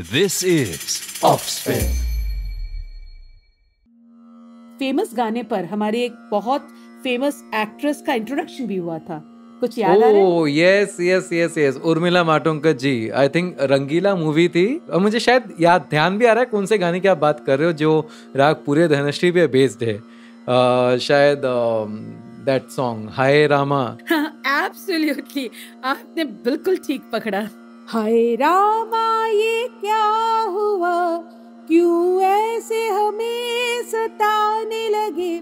This is Offspin. Famous गाने पर हमारे एक बहुत फ़ेमस एक्ट्रेस का इंट्रोडक्शन भी हुआ था। कुछ याद आ रहा है? Yes yes yes yes Urmila Matondkar ji I think Rangeela movie थी। और मुझे शायद याद ध्यान भी आ रहा है कौन से गाने की आप बात कर रहे हो जो राग पूरे धनश्री पे बेस्ड है। अह, शायद that song Hai Rama. Absolutely आपने बिल्कुल ठीक पकड़ा। हाय रामा ये क्या हुआ? क्यों ऐसे हमें सताने लगे?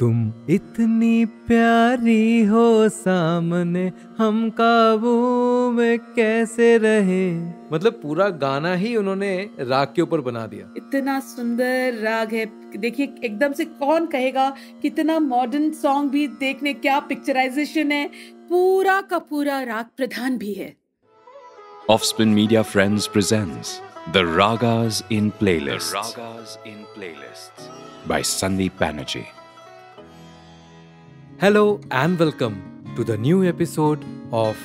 तुम इतनी प्यारी हो सामने हम काबू में कैसे रहे? मतलब पूरा गाना ही उन्होंने राग के ऊपर बना दिया। इतना सुंदर राग है। देखिए एकदम से कौन कहेगा कितना मॉडर्न सॉन्ग भी देखने क्या पिक्चराइजेशन है। पूरा का पूरा राग प्रधान भी है। Offspin Media Friends presents The Ragas in Playlists. The Ragas in Playlists by Sandeep Banerjee. Hello and welcome to the new episode of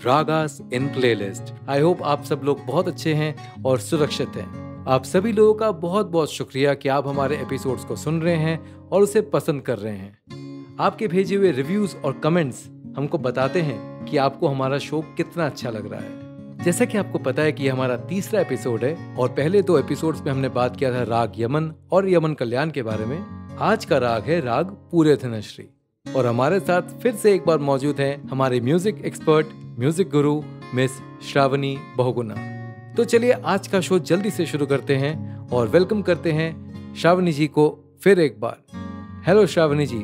Ragas in Playlist. I hope आप सब लोग बहुत अच्छे हैं और सुरक्षित हैं आप सभी लोगों का बहुत बहुत शुक्रिया कि आप हमारे एपिसोड्स को सुन रहे हैं और उसे पसंद कर रहे हैं आपके भेजे हुए रिव्यूज़ और कमेंट्स हमको बताते हैं कि आपको हमारा शो कितना अच्छा लग रहा है जैसा कि आपको पता है कि हमारा तीसरा एपिसोड है, और पहले दो एपिसोड्स में हमने बात किया था राग यमन और यमन कल्याण के बारे में। आज का राग है राग पूरे धनश्री। और हमारे साथ फिर से एक बार मौजूद हैं हमारे music expert, music guru, miss Shravani Bahuguna. तो चलिए आज का शो जल्दी से शुरू करते हैं और वेलकम करते हैं श्रावणी जी को फिर एक बार। हेलो श्रावणी जी,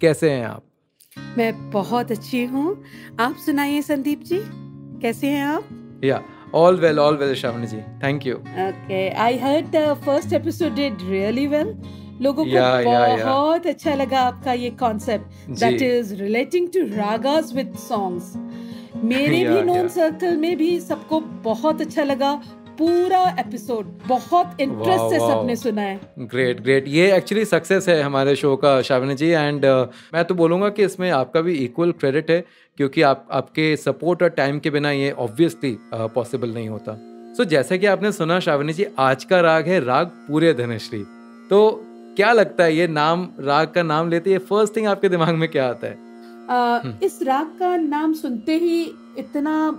कैसे हैं आप? मैं बहुत अच्छी हूँ। आप सुनाइए संदीप जी, कैसे हैं आप? या All well, all well, Shravani ji. Thank you. Okay, I heard the first episode did really well. लोगों को Yeah, yeah, yeah. बहुत अच्छा लगा आपका ये concept that is relating to ragas with songs मेरे भी नोन सर्कल में भी सबको बहुत अच्छा लगा पूरा एपिसोड बहुत इंटरेस्ट से सबने सुना है। ग्रेट ग्रेट ये एक्चुअली सक्सेस है हमारे शो का श्रावणी जी एंड uh, मैं तो बोलूँगा कि इसमें आपका भी इक्वल क्रेडिट है क्योंकि आप आपके सपोर्ट और टाइम के बिना ये ऑब्वियसली पॉसिबल uh, नहीं होता। सो so, जैसा कि आपने सुना श्रावणी जी आज का राग है राग पूरे धनश्री। तो क्या लगता है ये नाम राग का नाम लेते फ़र्स्ट थिंग आपके दिमाग में क्या आता है? हम्म। इस राग का नाम सुनते ही इतना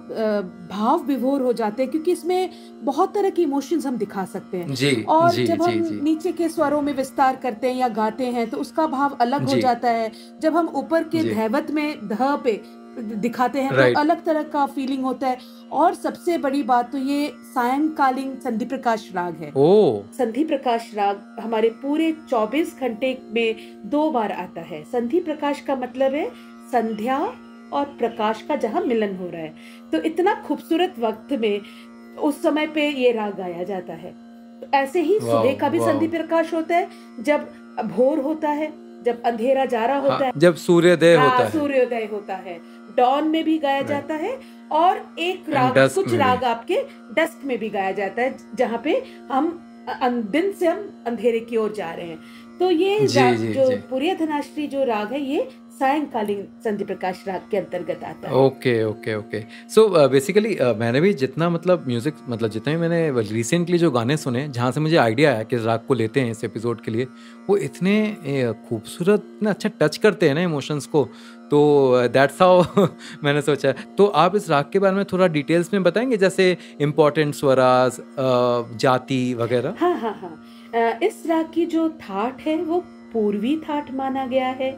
भाव विभोर हो जाते हैं क्योंकि इसमें बहुत तरह के इमोशंस हम दिखा सकते हैं। जी और जी जब जी हम जी। नीचे के स्वरों में विस्तार करते हैं या गाते हैं तो उसका भाव अलग हो जाता है। जब हम ऊपर के। धैवत में ध पे दिखाते हैं Right. तो अलग तरह का फीलिंग होता है। और सबसे बड़ी बात तो ये सायंकालीन संधि प्रकाश राग है। संधि प्रकाश राग हमारे पूरे 24 घंटे में दो बार आता है। संधि प्रकाश का मतलब है संध्या और प्रकाश का जहाँ मिलन हो रहा है। तो इतना खूबसूरत वक्त में उस समय पे ये राग गाया जाता है। तो ऐसे ही सुबह का भी संधि प्रकाश होता है जब भोर होता है जब अंधेरा जा रहा होता हाँ, है जब सूर्योदय हाँ, होता है। सूर्योदय होता है। डॉन में भी गाया जाता है और एक राग कुछ राग आपके डस्क में भी गाया जाता है जहाँ पे हम दिन से हम अंधेरे की ओर जा रहे हैं। तो ये जी, जी, जो जी। पूरी धनाश्री जो राग है ये सायंकालीन संधि प्रकाश राग के अंतर्गत आता है। Okay okay okay. So basically मैंने भी जितना मतलब म्यूज़िक मतलब जितने भी मैंने रिसेंटली जो गाने सुने जहाँ से मुझे आइडिया आया कि राग को लेते हैं इस एपिसोड के लिए वो इतने खूबसूरत इतना अच्छा टच करते हैं ना इमोशंस को तो दैट्स हाउ मैंने सोचा। तो आप इस राग के बारे में थोड़ा डिटेल्स में बताएँगे जैसे इम्पोर्टेंट स्वराज जाति वगैरह? हाँ हाँ हाँ। इस राग की जो थाट है वो पूर्वी थाट माना गया है।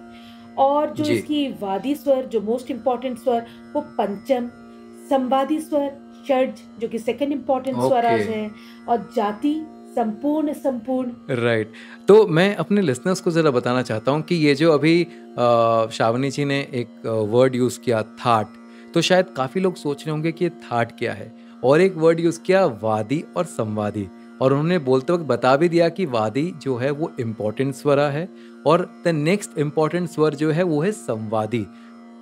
और जो इसकी वादी स्वर जो मोस्ट इम्पोर्टेंट स्वर वो पंचम संवादी स्वर षड्ज जो कि सेकंड इम्पोर्टेंट Okay. स्वराज है और जाति संपूर्ण संपूर्ण राइट right. तो मैं अपने लिसनर्स को ज़रा बताना चाहता हूँ कि ये जो अभी श्रावणी जी ने एक वर्ड यूज़ किया थाट तो शायद काफ़ी लोग सोच रहे होंगे कि ये थाट क्या है और एक वर्ड यूज़ किया वादी और संवादी और उन्होंने बोलते वक्त बता भी दिया कि वादी जो है वो इम्पोर्टेंट स्वरा है और द नेक्स्ट इम्पोर्टेंट स्वर जो है वो है संवादी।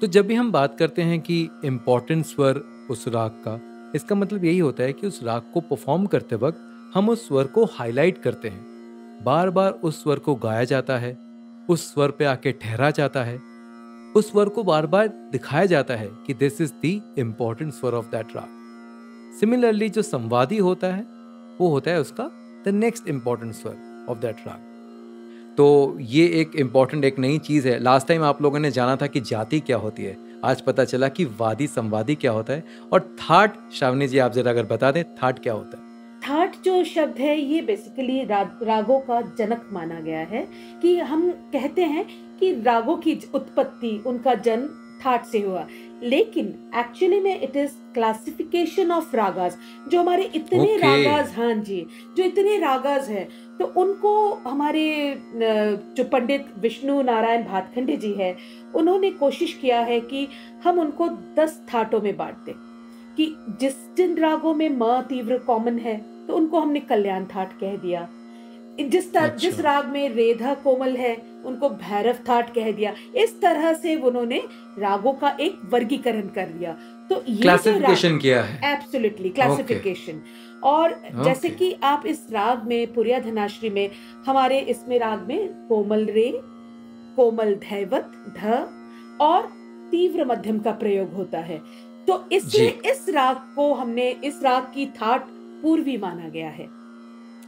तो जब भी हम बात करते हैं कि इम्पोर्टेंट स्वर उस राग का, इसका मतलब यही होता है कि उस राग को परफॉर्म करते वक्त हम उस स्वर को हाईलाइट करते हैं। बार बार उस स्वर को गाया जाता है, उस स्वर पे आके ठहरा जाता है, उस स्वर को बार बार दिखाया जाता है कि this is the important swar of that raga. Similarly जो संवादी होता है वो होता है उसका the next important swar of that raga तो ये एक इंपॉर्टेंट एक नई चीज़ है। लास्ट टाइम आप लोगों ने जाना था कि जाति क्या होती है। आज पता चला कि वादी संवादी क्या होता है और थाट श्रावणी जी आप जरा अगर बता दें थाट क्या होता है? थाट जो शब्द है ये बेसिकली रा, रागों का जनक माना गया है कि हम कहते हैं कि रागों की उत्पत्ति उनका जन्म थाट से हुआ। लेकिन एक्चुअली में it is classification of ragas जो हमारे इतने Okay. रागास हाँ जी जो इतने रागास हैं तो उनको हमारे जो पंडित विष्णु नारायण भातखंडे जी है उन्होंने कोशिश किया है कि हम उनको दस थाटों में बांट दें कि जिस जिन रागों में म तीव्र कॉमन है तो उनको हमने कल्याण थाट कह दिया जिस तरह अच्छा। जिस राग में रेधा कोमल है उनको भैरव थाट कह दिया। इस तरह से उन्होंने रागों का एक वर्गीकरण कर दिया तो ये क्लासिफिकेशन किया है। एब्सोल्युटली क्लासिफिकेशन और जैसे कि आप इस राग में पुरिया धनाश्री में हमारे इसमें राग में कोमल रे कोमल धैवत ध और तीव्र मध्यम का प्रयोग होता है। तो इसलिए इस राग को हमने इस राग की थाट पूर्वी माना गया है।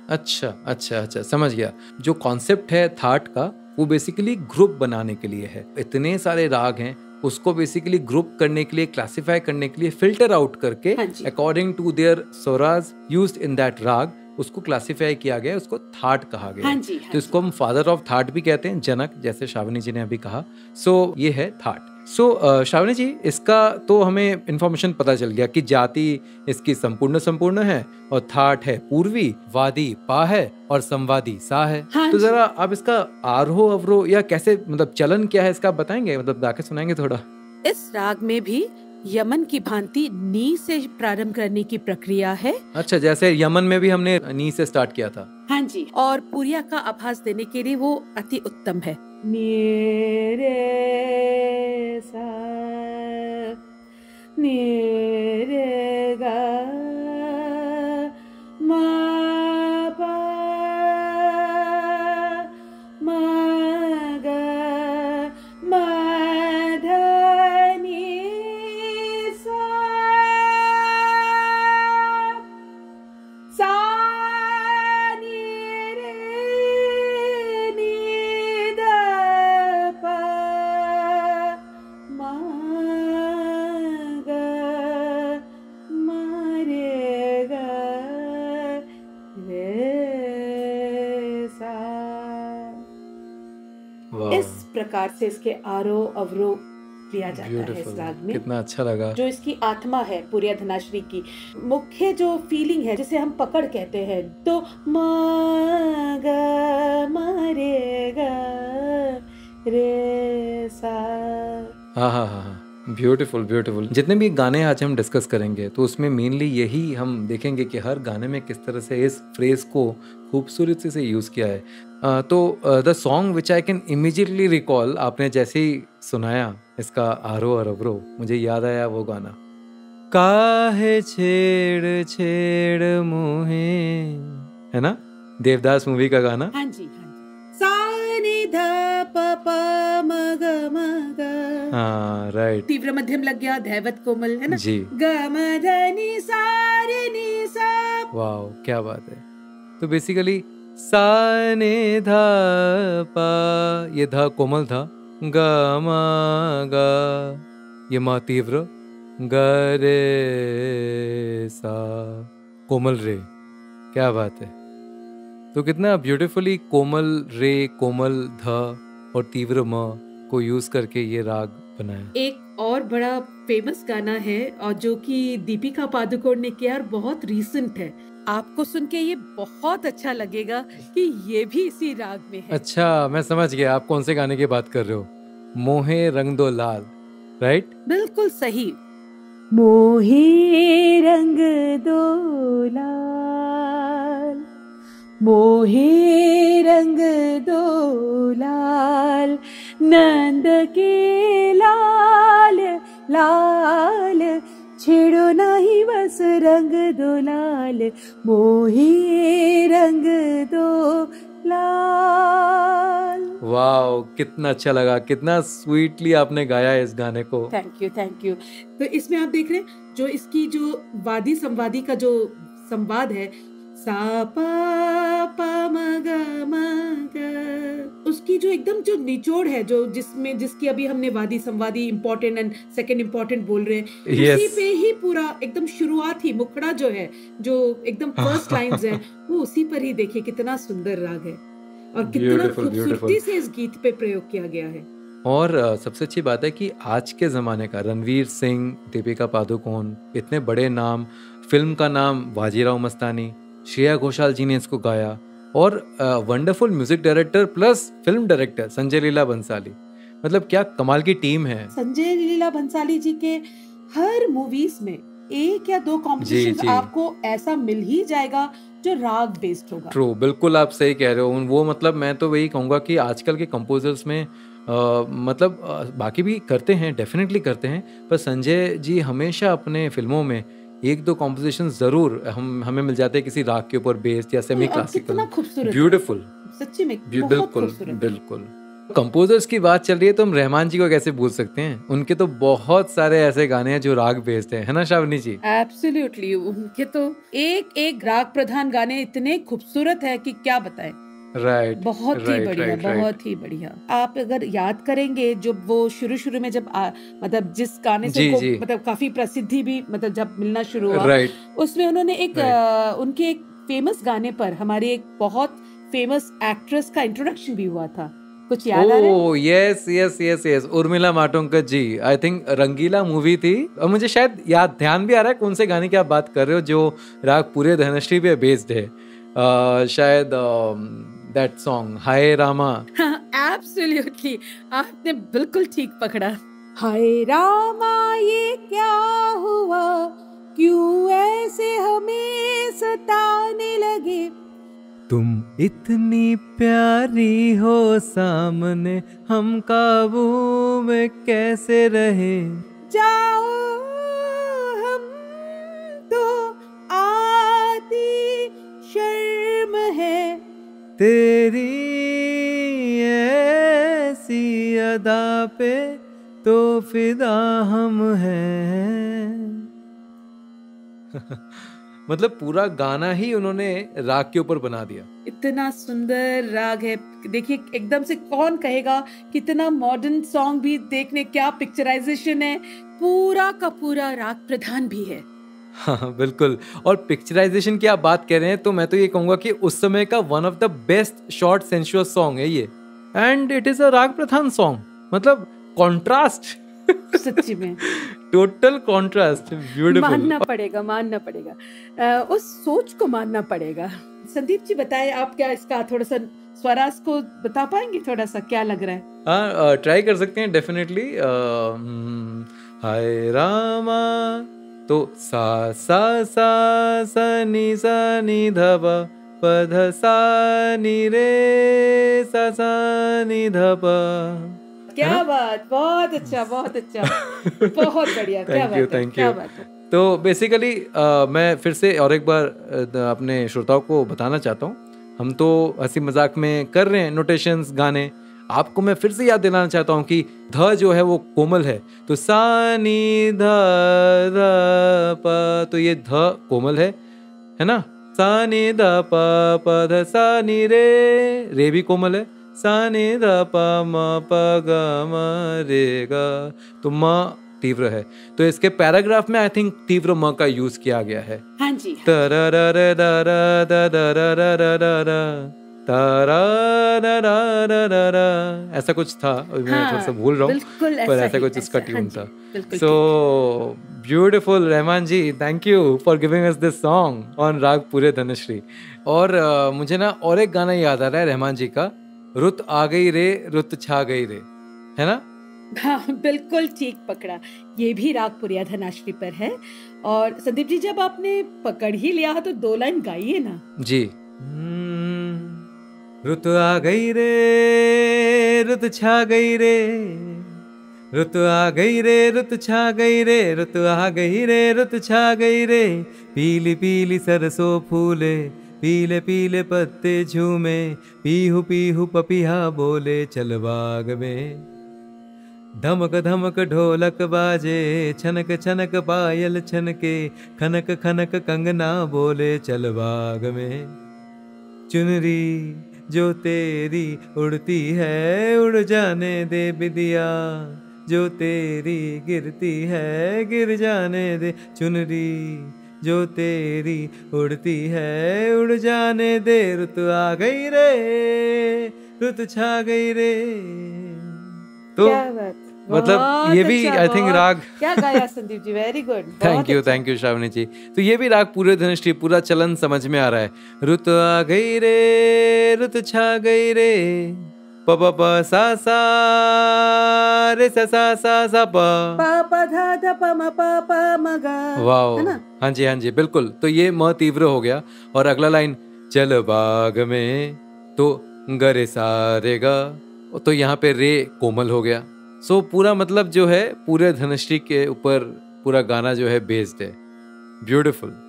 अच्छा अच्छा अच्छा समझ गया। जो कॉन्सेप्ट है थाट का वो बेसिकली ग्रुप बनाने के लिए है। इतने सारे राग हैं उसको बेसिकली ग्रुप करने के लिए क्लासिफाई करने के लिए फ़िल्टर आउट करके according to their swaras used in that raga उसको क्लासिफाई किया गया उसको थाट कहा गया हाँ जी हाँ तो इसको हम फादर ऑफ़ थाट भी कहते हैं जनक जैसे शावनी जी ने अभी कहा। सो so, ये है that so so, Shravani ji इसका तो हमें इन्फॉर्मेशन पता चल गया कि जाति इसकी संपूर्ण संपूर्ण है और थाट है पूर्वी वादी पा है और संवादी सा है। हाँ तो जरा आप इसका आरोह अवरोह या कैसे मतलब चलन क्या है इसका बताएँगे? मतलब गाके सुनाएँगे थोड़ा। इस राग में भी यमन की भांति नी से प्रारंभ करने की प्रक्रिया है। अच्छा जैसे यमन में भी हमने नी से स्टार्ट किया था। हाँ जी और पुरिया का आभास देने के लिए वो अति उत्तम है। मेरे इस प्रकार से इसके आरोह अवरोह लिया जाता है इस राग में। कितना अच्छा लगा। जो इसकी आत्मा है पूरी धनाश्री की। मुख्य जो फीलिंग है जिसे हम पकड़ कहते हैं तो मा गा मा रे सा। हाँ हाँ हाँ हाँ। ब्यूटीफुल ब्यूटीफुल जितने भी गाने आज हम डिस्कस करेंगे तो उसमें मेनली यही हम देखेंगे कि हर गाने में किस तरह से इस फ्रेज को खूबसूरती से यूज़ किया है। तो the song which I can immediately recall आपने जैसे ही सुनाया, इसका आरो और अवरोह मुझे याद आया वो गाना। काहे छेड़ छेड़ मुहे, है ना? देवदास मूवी का गाना। हाँ प ग हाँ राइट तीव्र मध्यम लग गया धैवत कोमल है ना? जी। ग म ध नि सा रे नि सा। वाओ क्या बात है। तो बेसिकली सा ने धा पा ये धा कोमल था ग मा गा ये मा तीव्र ग रे सा कोमल रे क्या बात है। तो कितना ब्यूटीफुली कोमल रे कोमल ध और तीव्र म को यूज़ करके ये राग बनाया। एक और बड़ा फ़ेमस गाना है और जो कि दीपिका पादुकोण ने किया और बहुत रीसेंट है। आपको सुन के ये बहुत अच्छा लगेगा कि ये भी इसी राग में है। अच्छा मैं समझ गया आप कौन से गाने की बात कर रहे हो? मोहे रंग दो लाल राइट बिल्कुल सही। मोहे रंग दो लाल। मोहे रंग दो लाल नंद के लाल लाल। छेड़ो नहीं बस रंग दो लाल मोहे रंग दो लाल। वाह कितना अच्छा लगा कितना स्वीटली आपने गाया इस गाने को। थैंक यू थैंक यू तो इसमें आप देख रहे हैं जो इसकी जो वादी संवादी का जो संवाद है सा पा पा म ग उसकी जो एकदम जो निचोड़ है जो जिसमें जिसकी अभी हमने वादी संवादी इम्पोर्टेंट एंड सेकंड इम्पोर्टेंट बोल रहे हैं Yes. उसी पे ही पूरा एकदम शुरुआत ही मुखड़ा जो है जो एकदम फ़र्स्ट लाइंस है वो उसी पर ही देखिए कितना सुंदर राग है। और कितना खूबसूरती से इस गीत पे प्रयोग किया गया है। और सबसे अच्छी बात है कि आज के ज़माने का रणवीर सिंह दीपिका पादुकोण इतने बड़े नाम फ़िल्म का नाम बाजीराव मस्तानी श्रेया घोषाल जी ने इसको गाया और wonderful music director plus film director Sanjay Leela Bhansali. मतलब क्या कमाल की टीम है। संजय लीला बंसाली जी के हर मूवीज़ में एक या दो जी, कॉम्पोजिशन आपको ऐसा मिल ही जाएगा जो राग बेस्ड होगा। ट्रू बिल्कुल आप सही कह रहे हो। वो मतलब मैं तो वही कहूँगा कि आजकल के कंपोजर्स में अ, मतलब अ, बाकी भी करते हैं डेफिनेटली करते हैं पर संजय जी हमेशा अपने फ़िल्मों में एक दो कॉम्पोजिशन ज़रूर हम हमें मिल जाते हैं किसी राग के ऊपर बेस्ड या सेमी क्लासिकल। ब्यूटीफुल सच्ची में बहुत बिल्कुल बिल्कुल। कंपोजर्स की बात चल रही है तो हम रहमान जी को कैसे भूल सकते हैं? उनके तो बहुत सारे ऐसे गाने हैं जो राग बेस्ड हैं है ना शावनी जी? एब्सोल्युटली उनके तो एक एक राग प्रधान गाने इतने खूबसूरत है कि क्या बताएँ। राइट बहुत ही बढ़िया. बहुत ही बढ़िया। आप अगर याद करेंगे जब वो शुरू शुरू में जब आ, मतलब जिस गाने से मतलब काफ़ी प्रसिद्धि भी मतलब जब मिलना शुरू हुआ उसमें उन्होंने एक. उनके एक फ़ेमस गाने पर हमारी एक बहुत फ़ेमस एक्ट्रेस का इंट्रोडक्शन भी हुआ था। कुछ याद आ रहा है? Yes yes yes yes Urmila Matondkar ji I think Rangeela movie थी। और मुझे शायद याद ध्यान भी आ रहा है कौन से गाने की आप बात कर रहे हो जो राग पूरे धनश्री पे बेस्ड है। अ, शायद that song Hai Rama absolutely आपने बिल्कुल ठीक पकड़ा। हाय रामा ये क्या हुआ? क्यों ऐसे हमें सताने लगे? तुम इतनी प्यारी हो सामने हम काबू में कैसे रहे? जाओ तेरी ऐसी अदा पे तो फिदा हम हैं। मतलब पूरा गाना ही उन्होंने राग के ऊपर बना दिया। इतना सुंदर राग है। देखिए एकदम से कौन कहेगा कितना मॉडर्न सॉन्ग भी देखने क्या पिक्चराइजेशन है। पूरा का पूरा राग प्रधान भी है। हाँ बिल्कुल। और पिक्चराइजेशन की आप बात कर रहे हैं तो मैं तो ये कहूँगा कि उस समय का one of the best short sensuous song है ये। एंड इट इज़ अ राग प्रधान सॉन्ग मतलब कॉन्ट्रास्ट सच्ची में। टोटल कॉन्ट्रास्ट ब्यूटीफुल मानना पड़ेगा मानना पड़ेगा। उस सोच को मानना पड़ेगा। संदीप जी बताएँ आप क्या इसका थोड़ा सा स्वराज को बता पाएँगे थोड़ा सा? क्या लग रहा है? हाँ ट्राई कर सकते हैं डेफिनेटली हाय रामा। तो सा सा सा सा नी सा नी ध प प ध सा नी रे सा सा नी ध क्या? बात बहुत अच्छा बहुत अच्छा। बहुत बढ़िया क्या बात बात है। तो बेसिकली मैं फिर से और एक बार अपने श्रोताओं को बताना चाहता हूँ। हम तो हँसी मज़ाक में कर रहे हैं नोटेशंस गाने। आपको मैं फिर से याद दिलाना चाहता हूँ कि ध जो है वो कोमल है। तो सा नी ध ध प तो ये ध कोमल है है ना? सा नी ध प प ध सा नी रे रे भी कोमल है। सा नी ध प म प ग म रे ग तो म तीव्र है। तो इसके पैराग्राफ में आई थिंक तीव्र म का यूज़ किया गया है। हाँ जी ऐसा कुछ था मैं हाँ, थोड़ा सा भूल रहा हूँ पर ऐसा कुछ इसका ट्यून हाँ था। So beautiful Rahman ji thank you for giving us this song on raga Puriya Dhanashri और अ, मुझे ना और एक गाना याद आ रहा है रहमान जी का रुत आ गई रे रुत छा गई रे है ना? हाँ बिल्कुल ठीक पकड़ा। ये भी राग पुरिया धनाश्री पर है। और संदीप जी जब आपने पकड़ ही लिया तो दो लाइन गाइए ना। जी। रुत आ गई रे रुत छा गई रे। रुत आ गई रे रुत छा गई रे रुत आ गई रे रुत छा गई रे। पीली पीली सरसों फूले, पीले पीले पत्ते झूमे, पीहू पीहू पपिया बोले, चल बाग में। धमक धमक ढोलक बाजे, छनक छनक पायल छनके, खनक खनक कंगना बोले, चल बाग में। चुनरी जो तेरी उड़ती है, उड़ जाने दे बिदिया। जो तेरी गिरती है, गिर जाने दे चुनरी। जो तेरी उड़ती है, उड़ जाने दे, रुत आ गई रे, रुत छा गई रे। तो क्या बात। मतलब ये भी अच्छा, आई थिंक राग क्या गाया Sandeep ji? Very good thank you thank you Shravani ji तो ये भी राग पूरे धनुष्टी पूरा चलन समझ में आ रहा है। रुत आ गई रे रुत छा गई रे। प प प सा सा रे सा सा सा सा प। पा पा धा धा पा म पा पा म गा। वाओ। है ना? हाँ जी हाँ जी बिल्कुल। तो ये म तीव्र हो गया। और अगला लाइन चल बाग में तो गरे सा रे गा। तो यहाँ पे रे कोमल हो गया। सो so, पूरा मतलब जो है पूरे धनश्री के ऊपर पूरा गाना जो है बेस्ड है। ब्यूटीफुल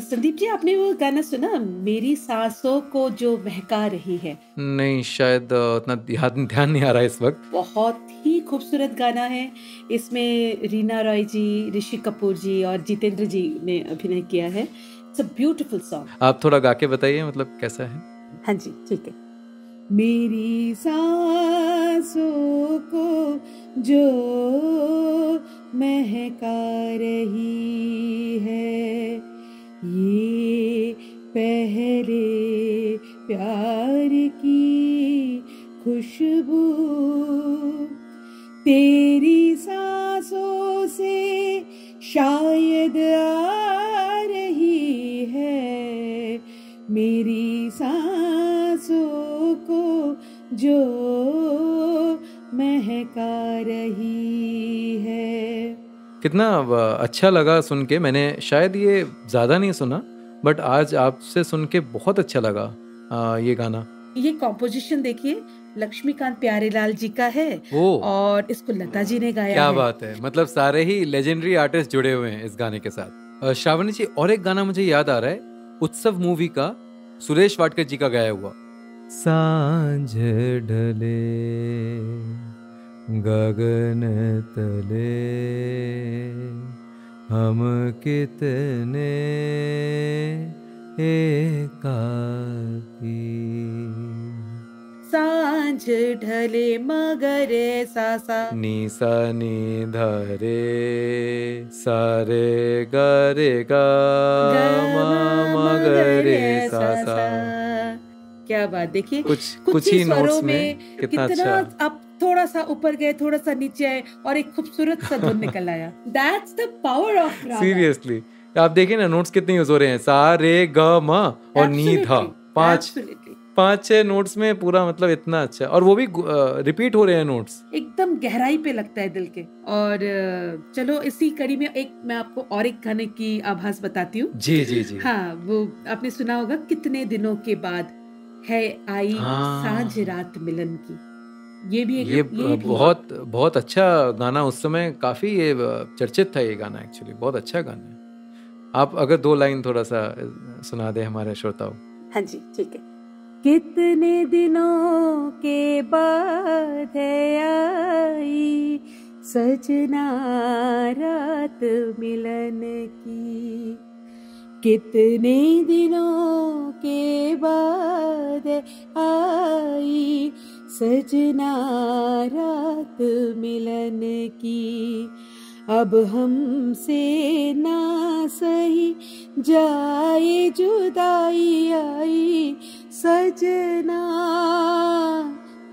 संदीप जी आपने वो गाना सुना मेरी सांसों को जो महका रही है? नहीं शायद उतना ध्यान ध्यान नहीं आ रहा है इस वक्त। बहुत ही खूबसूरत गाना है। इसमें रीना रॉय जी ऋषि कपूर जी और जितेंद्र जी ने अभिनय किया है। इट्स अ ब्यूटीफुल सॉन्ग आप थोड़ा गा के बताइए मतलब कैसा है? हाँ जी ठीक है। मेरी सांसों को जो महका रही है। ये पहले प्यार की खुशबू तेरी सांसों से शायद आ रही है। मेरी सांसों को जो महका रही है। कितना अच्छा लगा सुन के। मैंने शायद ये ज़्यादा नहीं सुना बट आज आपसे सुन के बहुत अच्छा लगा अ, ये गाना। ये कॉम्पोजिशन देखिए लक्ष्मीकांत प्यारेलाल जी का है ओ। और इसको लता जी ने गाया क्या है। बात है। मतलब सारे ही लेजेंडरी आर्टिस्ट जुड़े हुए हैं इस गाने के साथ। श्रावणी जी और एक गाना मुझे याद आ रहा है उत्सव मूवी का सुरेश वाडकर जी का गाया हुआ। साँझ ढले गगन तले हम कितने एकाकी। साँझ ढले मगर सासा। नी सा नी धरे सारे गरे गा मा मा गरे सा सा क्या बात देखिए कुछ कुछ ही ही नोट्स में में कितना कितना अच्छा। आप थोड़ा सा ऊपर गए थोड़ा सा नीचे आए और एक खूबसूरत सा धुन निकल आया। That's the power of seriously आप देखिए ना नोट्स कितने यूज़ हो रहे हैं। सा रे ग म और नी धा। पाँच पाँच छह नोट्स में पूरा मतलब इतना अच्छा। और वो भी रिपीट हो रहे हैं नोट्स एकदम गहराई पे लगता है दिल के। और चलो इसी कड़ी में एक मैं आपको और एक गाने की आभास बताती हूँ। जी जी जी। हाँ वो आपने सुना होगा कितने दिनों के बाद है आई हाँ। साँझ रात मिलन की। ये भी एक ये भी बहुत बहुत अच्छा गाना उस समय काफ़ी ये चर्चित था ये गाना एक्चुअली बहुत अच्छा गाना है। आप अगर दो लाइन थोड़ा सा सुना दे हमारे श्रोताओं। हाँ जी ठीक है। कितने दिनों के बाद है आई सजना रात मिलन की। कितने दिनों के बाद आई सजना रात मिलन की। अब हमसे ना सही जाए, जुदाई आई सजना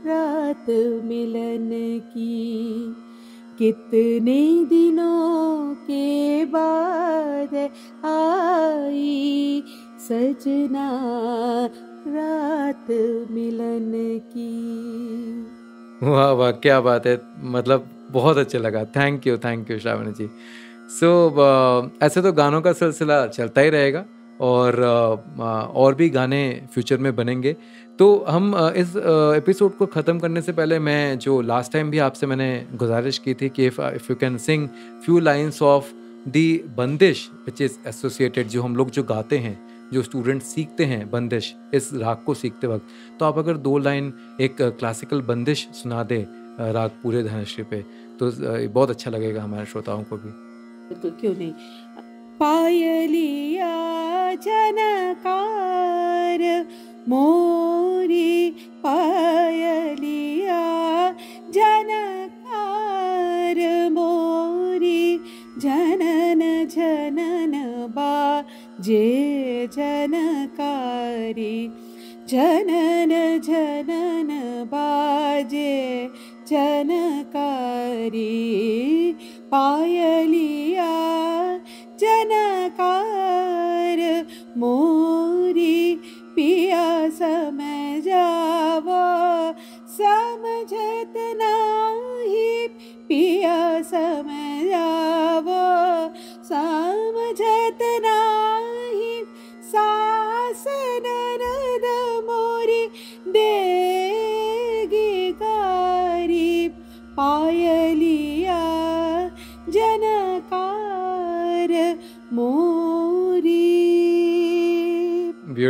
रात मिलन की। कितने दिनों के बाद आई सजना रात मिलन की। वाह वाह क्या बात है। मतलब बहुत अच्छा लगा। Thank you thank you Shravani ji. So so, uh, ऐसे तो गानों का सिलसिला चलता ही रहेगा और uh, और भी गाने फ्यूचर में बनेंगे। तो हम uh, इस एपिसोड को ख़त्म करने से पहले मैं जो लास्ट टाइम भी आपसे मैंने गुजारिश की थी कि if you can sing few lines of the bandish which is associated जो हम लोग जो गाते हैं जो स्टूडेंट सीखते हैं बंदिश इस राग को सीखते वक्त तो आप अगर दो लाइन एक क्लासिकल बंदिश सुना दे राग पूरे धनश्री पे तो बहुत अच्छा लगेगा हमारे श्रोताओं को भी। बिल्कुल, क्यों नहीं? पायलिया जनकार मोरी पायलिया जनकार मोरी जनन जनन बा जे जनकारी जनन जनन बाजे जनकारी पायलिया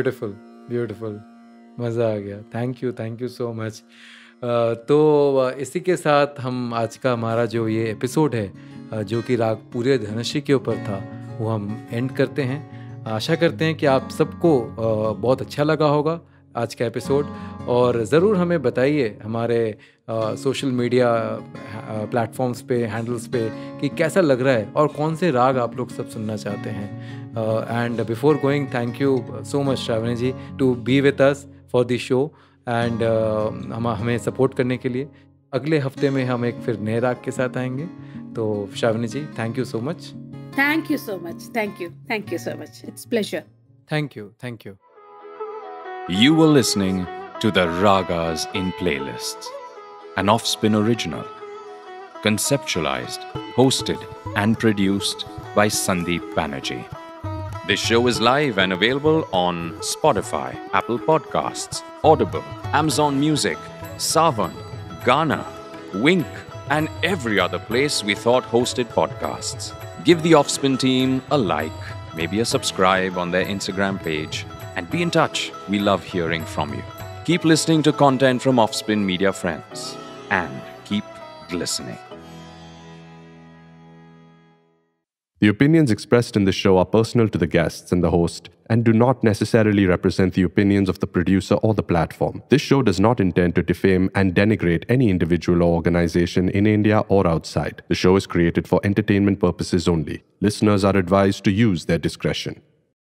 ब्यूटीफुल ब्यूटीफुल मज़ा आ गया। Thank you thank you so much तो इसी के साथ हम आज का हमारा जो ये एपिसोड है जो कि राग पूरे धनुषि के ऊपर था, वो हम एंड करते हैं। आशा करते हैं कि आप सबको बहुत अच्छा लगा होगा आज का एपिसोड और ज़रूर हमें बताइए हमारे सोशल मीडिया प्लेटफॉर्म्स पे हैंडल्स पे कि कैसा लग रहा है और कौन से राग आप लोग सब सुनना चाहते हैं। And before going thank you so much Shravani ji to be with us for this show and हम हमें सपोर्ट करने के लिए। अगले हफ़्ते में हम एक फिर नए राग के साथ आएँगे। तो Shravani ji thank you so much thank you so much thank you thank you so much it's pleasure thank you thank you You were listening to the Ragas in Playlists, an Offspin original, conceptualized, hosted, and produced by Sandeep Banerjee. This show is live and available on Spotify, Apple Podcasts, Audible, Amazon Music, Savan, Ghana, Wink, and every other place we thought hosted podcasts. Give the Offspin team a like, maybe a subscribe on their Instagram page, and be in touch. We love hearing from you. Keep listening to content from Offspin Media Friends and keep listening. The opinions expressed in this show are personal to the guests and the host and do not necessarily represent the opinions of the producer or the platform. This show does not intend to defame and denigrate any individual or organization in India or outside. The show is created for entertainment purposes only. Listeners are advised to use their discretion.